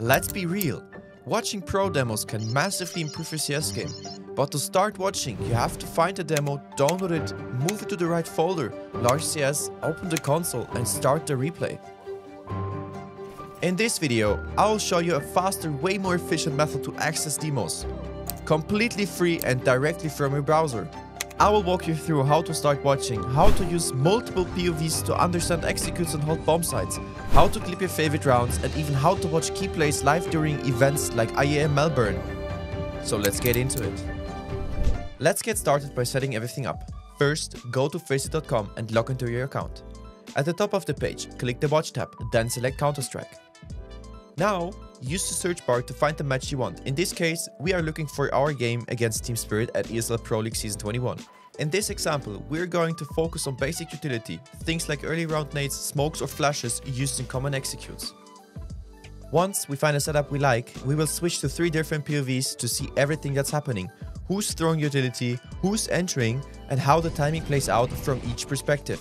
Let's be real. Watching pro demos can massively improve your CS game. But to start watching, you have to find a demo, download it, move it to the right folder, launch CS, open the console and start the replay. In this video, I will show you a faster, way more efficient method to access demos. Completely free and directly from your browser. I will walk you through how to start watching, how to use multiple POVs to understand executes and hold bomb sites, how to clip your favorite rounds and even how to watch key plays live during events like IEM Melbourne. So let's get into it. Let's get started by setting everything up. First, go to faceit.com and log into your account. At the top of the page, click the Watch tab, then select Counter-Strike. Now, use the search bar to find the match you want. In this case, we are looking for our game against Team Spirit at ESL Pro League Season 21. In this example, we're going to focus on basic utility, things like early round nades, smokes or flashes used in common executes. Once we find a setup we like, we will switch to three different POVs to see everything that's happening, who's throwing utility, who's entering, and how the timing plays out from each perspective.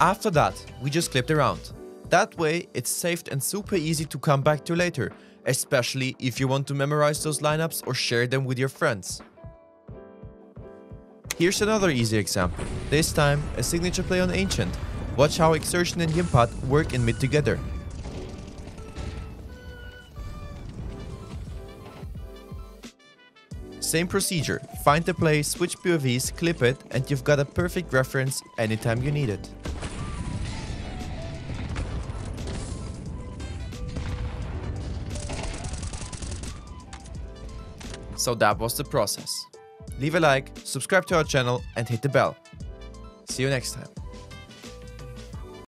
After that, we just clipped around. That way, it's saved and super easy to come back to later, especially if you want to memorize those lineups or share them with your friends. Here's another easy example, this time a signature play on Ancient. Watch how xertioN and Jimpphat work in mid together. Same procedure, find the play, switch POVs, clip it, and you've got a perfect reference anytime you need it. So that was the process. Leave a like, subscribe to our channel and hit the bell. See you next time.